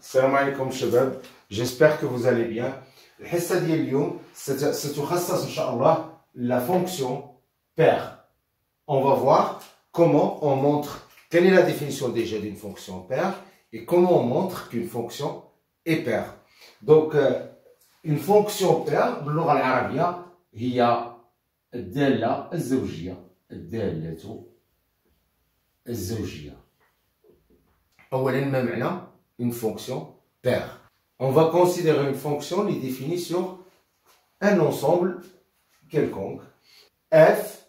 السلام عليكم شباب j'espère que vous allez bien الحصه ديال اليوم ستخصص ان شاء الله la fonction paire on va voir comment on montre quelle est la définition déjà d'une fonction paire et comment on montre qu'une fonction est paire donc une fonction paire باللغه العربيه هي الداله الزوجيه الداله الزوجيه اولا ما معنى une fonction paire. On va considérer une fonction les définie sur un ensemble quelconque. f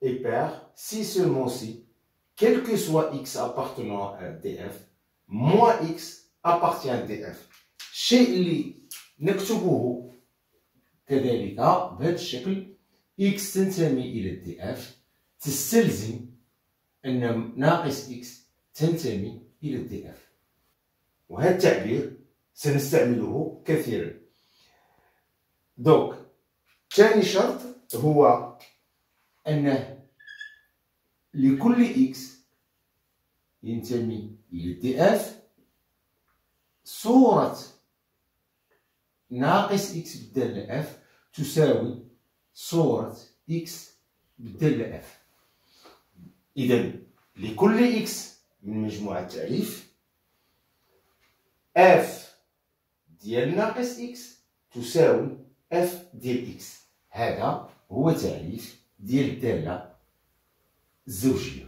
est paire si seulement si, quel que soit x appartenant à df, moins x appartient à df. الشيء اللي نكتبه كذلك بهذا الشكل x تنتمي إلى df تستلزم أن ناقص x تنتمي إلى df وهذا التعبير سنستعمله كثيرا. دوك ثاني شرط هو أنه لكل إكس ينتمي إلى دي إف صورة ناقص إكس بالدالة إف تساوي صورة إكس بالدالة إف إذا لكل إكس من مجموعة تعريف اف ديال ناقص اكس تساوي اف ديال اكس هذا هو تعريف ديال الداله الزوجيه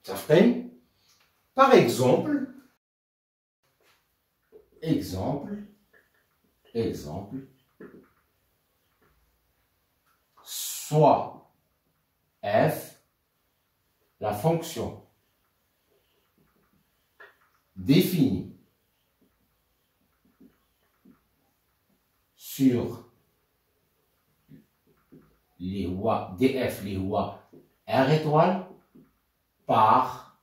متفقين باغ اكزومبل اكزومبل اكزومبل soit f la fonction défini sur les rois df, les rois R étoile par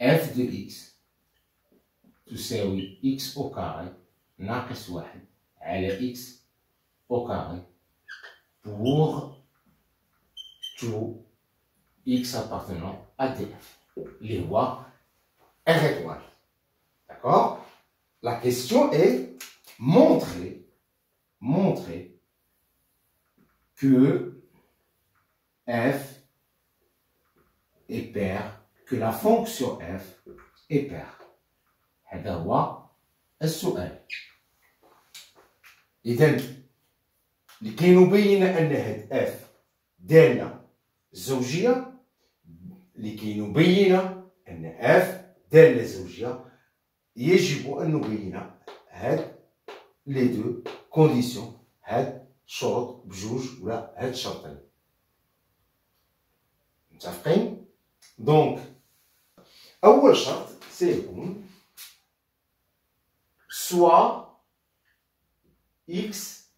f de x تساوي x au carré ناقص واحد على x au carré pour tout x appartenant à df. Les rois R étoile. D'accord La question est montrer, montrer que f est paire, que la fonction f est paire. هذا هو السؤال. إذا لكي نبين أن هاد f دالة زوجية لكي نبين أن f دالة زوجية يجب أن نبين هاد لي دو كونديسيون هاد شروط بجوج ولا هاد الشرطين متفقين دونك أول شرط سيكون soit x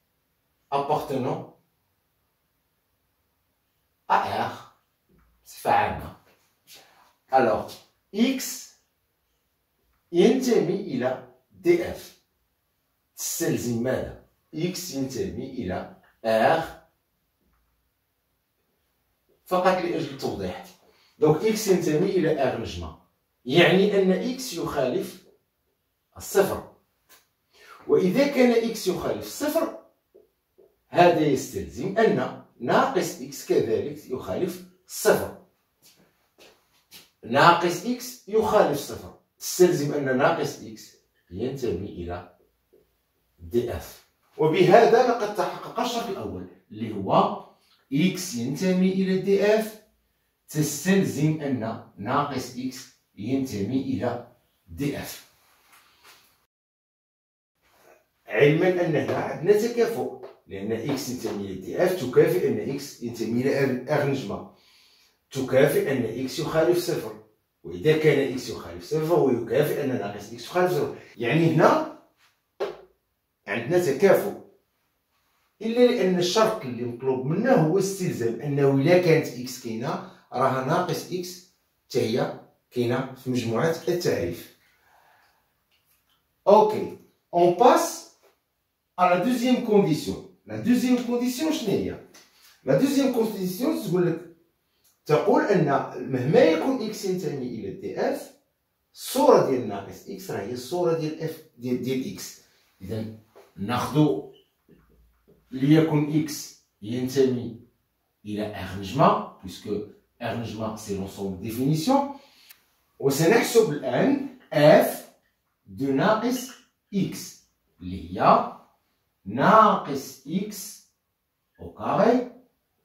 appartenant à R صفة عامة alors x ينتمي إلى دي اف تستلزم ماذا؟ إكس ينتمي إلى R. فقط لأجل التوضيح. دونك إكس ينتمي إلى R نجمة يعني أن إكس يخالف الصفر. وإذا كان إكس يخالف الصفر هذا يستلزم أن ناقص إكس كذلك يخالف الصفر ناقص إكس يخالف صفر. تستلزم أن ناقص إكس ينتمي إلى دي اف وبهذا لقد تحقق الشرط الأول اللي هو إكس ينتمي إلى دي اف تستلزم أن ناقص إكس ينتمي إلى دي اف علما أن هنا عندنا تكافؤ لأن إكس ينتمي إلى دي اف تكافئ أن إكس ينتمي إلى ار نجمة تكافئ أن إكس يخالف صفر. وإذا كان إكس يخالف صفر فهو يكافئ ان ناقص إكس يخالف صفر. يعني هنا عندنا تكافؤ. إلا لأن الشرط اللي مطلوب منا هو استلزام أنه إلا كانت إكس كاينة راها ناقص إكس حتى هي كاينة في مجموعة التعريف. أوكي اون باس على دوزيام كونديسيون لا دوزيام كونديسيون شنو هي؟ لا دوزيام كونديسيون تقول لك تقول أن مهما يكون إكس ينتمي إلى دي اف الصورة ديال ناقص إكس راه هي الصورة ديال اف ديال ديال إكس اذا ناخذ ليكن إكس ينتمي إلى ار نجمة puisque ار نجمة سي لونسومبل ديفينيسيون وسنحسب الآن اف دو ناقص إكس اللي هي ناقص إكس أو كاري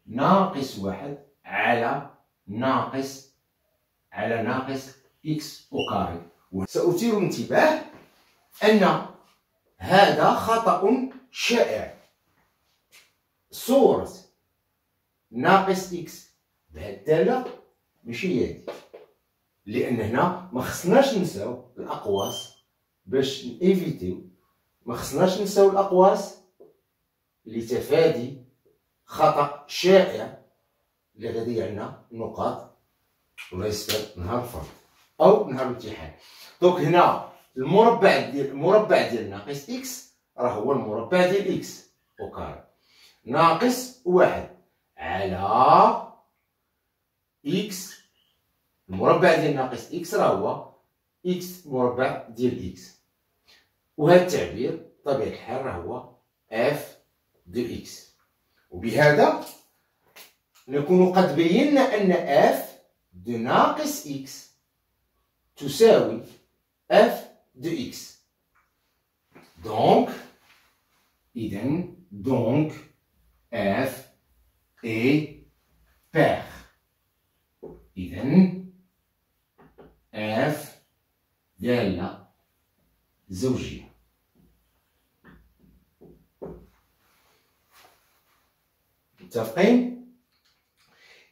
ناقص واحد على ناقص على ناقص إكس أو كاري سأثير الانتباه أن هذا خطأ شائع. صورة ناقص إكس بهاد الدالة ماشي هي لأن هنا ما خصناش نساو الأقواس باش نيفيتيو ما خصناش نساو الأقواس لتفادي خطأ شائع. اللي غادي يعنا نقاط ولا يستفاد نهار الفرد أو نهار الامتحان دونك هنا المربع ديال المربع ديال ناقص إكس راه هو المربع ديال إكس أو كاري ناقص واحد على إكس المربع ديال ناقص إكس راه هو إكس مربع ديال إكس وهذا التعبير بطبيعه الحال راه هو اف دو إكس وبهذا نكون قد بينا أن اف دو ناقص إكس تساوي اف دو إكس دونك إذا دونك اف اي بير إذا اف دالة زوجية. متفقين؟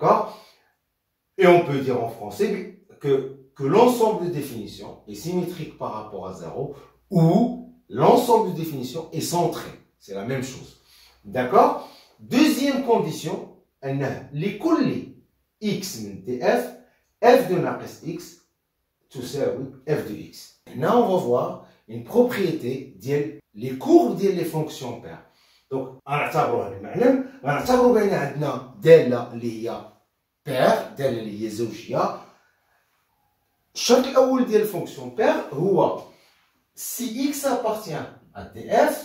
D'accord Et on peut dire en français que, que l'ensemble de définitions est symétrique par rapport à 0 ou l'ensemble de définitions est centré. C'est la même chose. D'accord Deuxième condition, les coulis x min df, f de ناقص x تساوي f de x. Là, on va voir une propriété les courbes des fonctions paires. دونك غنعتبروا هذا المعلم غنعتبروا بان عندنا داله اللي هي بير داله اللي هي زوجيه الشرط الأول ديال الفونكسيون بير هو si x appartient à df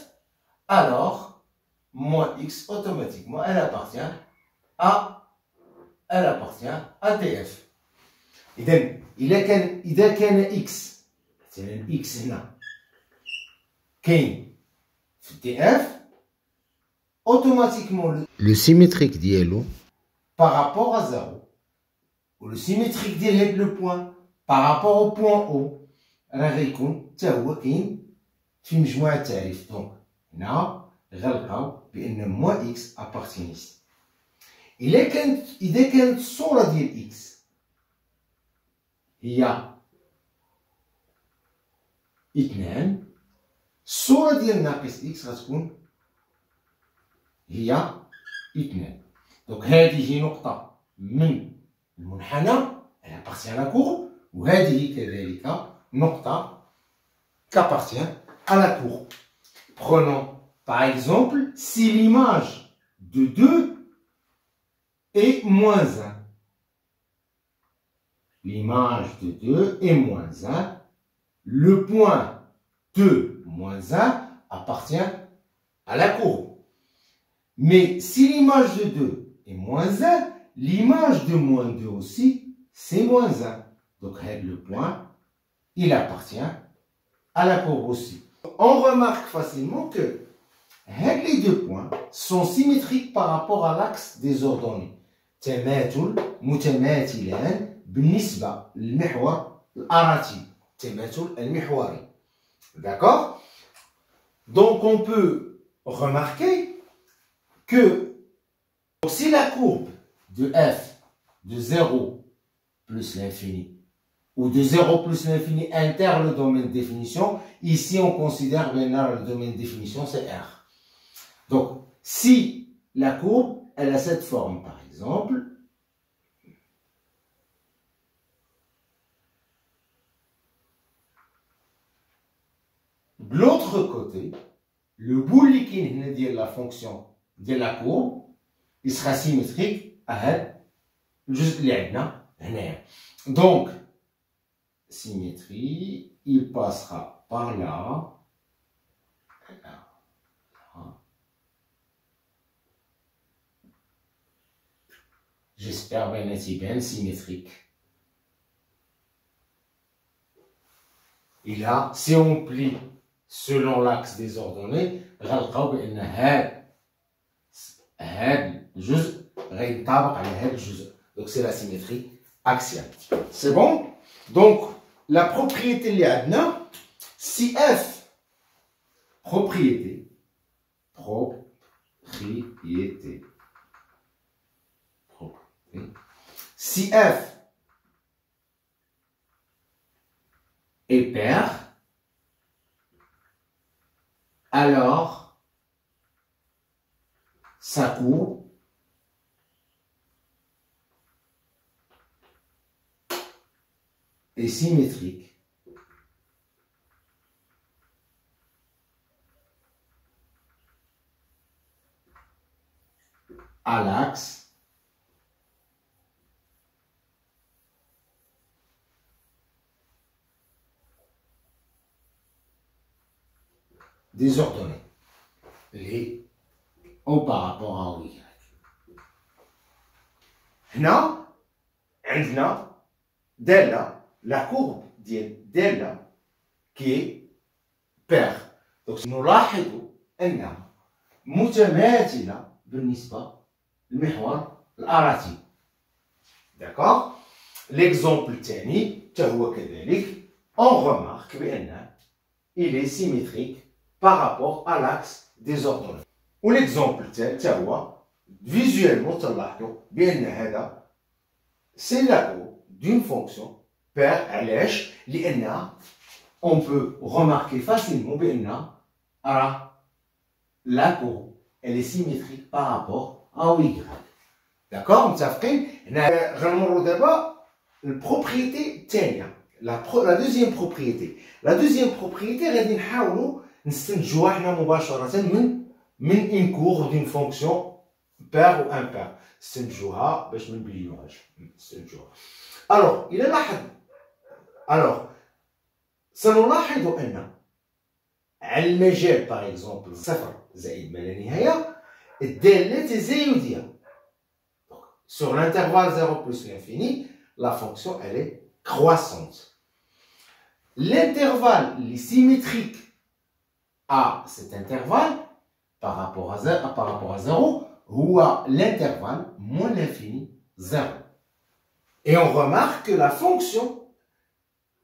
alors moins x automatiquement elle appartient à elle appartient à df اذا اذا كان اذا كان x. مثلا x هنا كاين في دي اف automatiquement le, le symétrique dielo par rapport à 0 ou le symétrique ديال le point par rapport au point O راه غيكون حتى هو كاين في مجموع التعريف دونك هنا غنلقاو بان موان اكس ابارتين ici الا كانت اذا كانت الصوره ديال اكس هي اثنان الصوره ديال ناقص اكس غتكون هي اثنان دونك هذه نقطة من المنحنى على بارتي على كور وهذه كذلك نقطة كابارتient à la cour. Prenons par exemple si l'image de 2 est moins 1. L'image de 2 est moins 1. Le point 2 moins 1 appartient à la courbe. Mais si l'image de 2 est moins 1, l'image de moins 2 aussi, c'est moins 1. Donc le point, il appartient à la courbe aussi. On remarque facilement que les deux points sont symétriques par rapport à l'axe des ordonnées. تماثل متماثلان بالنسبة للمحور الأراتي تماثل المحوري. D'accord Donc on peut remarquer que si la courbe de f de 0 plus l'infini, ou de 0 plus l'infini inter le domaine de définition, ici on considère bien le domaine de définition, c'est R. Donc, si la courbe, elle a cette forme, par exemple, de l'autre côté, le bout liquide de la fonction de la courbe, il sera symétrique à juste Donc, symétrie, il passera par là, J'espère bien être bien symétrique. Et là, si on plie selon l'axe des ordonnées, غنلقاو بان هاد هاد الجزء غينطبق على هاد الجزء donc c'est la symétrie axiale c'est bon donc la propriété اللي عندنا si f propriété propriété si f est pair alors sa courbe est symétrique. à l'axe désordonné. O par rapport à Y. هنا عندنا دالة la courbe ديال دالة كي بير دونك نلاحظ أنها متماثلة بالنسبة للمحور الأراتي داكوغ ليكزومبل الثاني حتى هو كذلك اون remarque بأنه il est symétrique par rapport à l'axe des ordonnées l'exemple تا هو visuellement تلاحظوا بان هذا c'est la courbe d'une fonction paire علاش لان on peut remarquer facilement بان la courbe elle est symétrique par rapport à y d'accord متفقين هنا غنمروا دابا البروبريتي الثانيه la deuxième propriété la deuxième propriété غادي نحاولوا نستنتجوها حنا مباشرة من من ان كور دون فونكسيون بار و امبار نستنتجوها باش ما نبينوهاش نستنتجوها الوغ الى لاحظ الوغ سنلاحظ ان على المجال باغ اكزومبل صفر زائد ما لا نهايه الداله تزايديه sur l'intervalle 0 plus l'infini, la fonction elle est croissante. L'intervalle symétrique à cet intervalle par rapport à 0, par rapport à 0 ou à l'intervalle moins l'infini 0. Et on remarque que la fonction,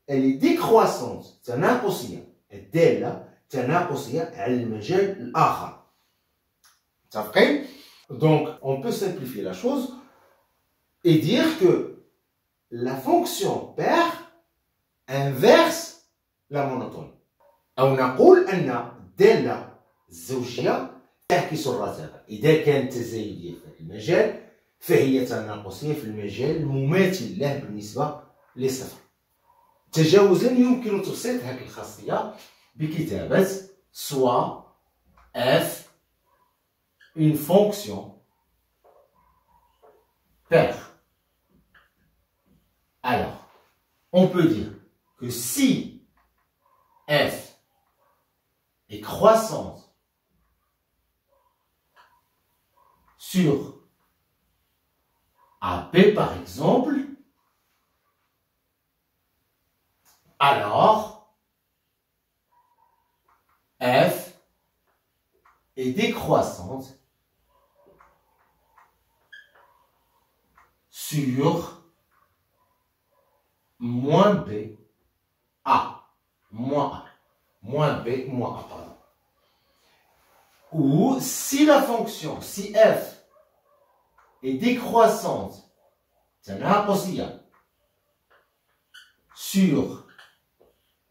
elle est décroissante. C'est un impossible. Et dès là, c'est un impossible. Elle me gêne Ça fait Donc, on peut simplifier la chose et dire que la fonction paire inverse la monotonie. أو نقول أن دالة الزوجية تعكس الرتابة إذا كانت تزايدية في المجال فهي تناقصية في المجال المماثل له بالنسبة لصفر تجاوزا يمكن تبسيط هذه الخاصية بكتابة سوا f une fonction paire. Alors, on peut dire que si f et croissante sur AP par exemple, alors F est décroissante sur moins B A, moins A moins b moins a, pardon. Ou si la fonction, si f et décroissante, hein. sur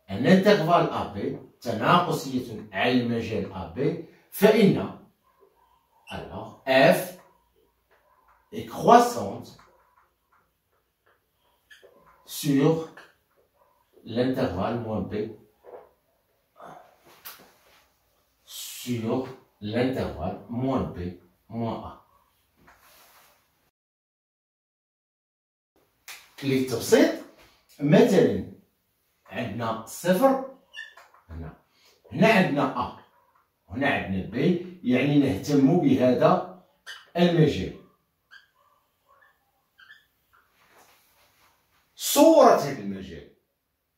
un intervalle AB, AB, alors F est croissante sur l'intervalle moins B. Sur l'intervalle moins B moins A. للتبسيط مثلا عندنا صفر هنا. هنا عندنا أ هنا عندنا بي يعني نهتم بهذا المجال. صورة هذا المجال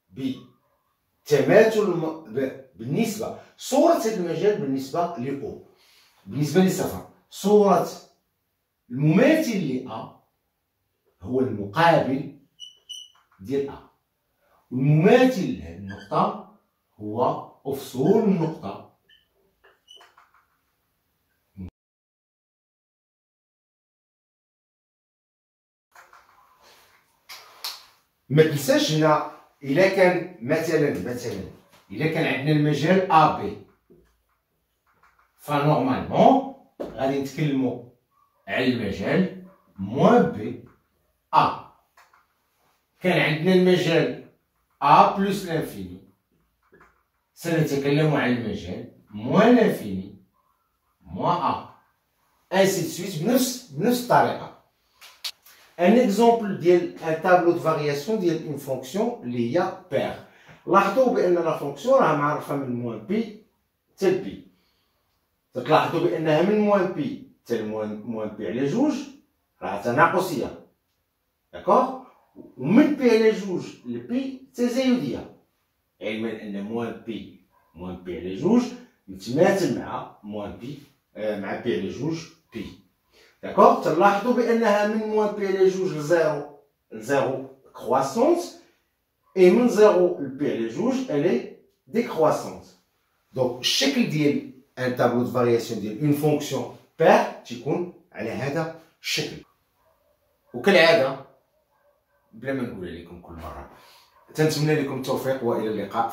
بتماثل بالنسبة صورة هذا المجال بالنسبة لأو بالنسبة لصفر صورة المماثل لأ هو المقابل ديال أ والمماثل لهذه النقطة هو أفصول النقطة. ما تنساش هنا إلا كان مثلا مثلا إلا كان عندنا المجال ا بي فنورمالمون غادي نتكلموا على المجال موان بي ا كان عندنا المجال ا بلس لانفيني سنتكلم عن المجال موان لانفيني موان ا انسي سويت بنفس بنفس الطريقة. ان اكزومبل ديال ان تابلو دو فارياسيون ديال اون فونكسيون اللي هي بير لاحظوا بأن لا فونكسيون راه معرفه من موان بي حتى بي تلاحظوا بأنها من موان بي حتى موان بي على جوج؟ راه تناقصيه داكوغ ومن بي على جوج لبي تزايديه علما ان موان بي موان بي على جوج يتماثل مع موان بي مع بي على جوج بي D'accord تلاحظوا بانها من موان بي على جوج لزيرو لزيرو كرواسونس اي من زيرو لبي على جوج الي ديكرواسونس دونك الشكل ديال ان تابلو دو فارياسيون ديال اون فونكسيون بير تيكون على هذا الشكل وكالعاده بلا ما نقول عليكم كل مرة. تنتمنى لكم التوفيق وإلى اللقاء.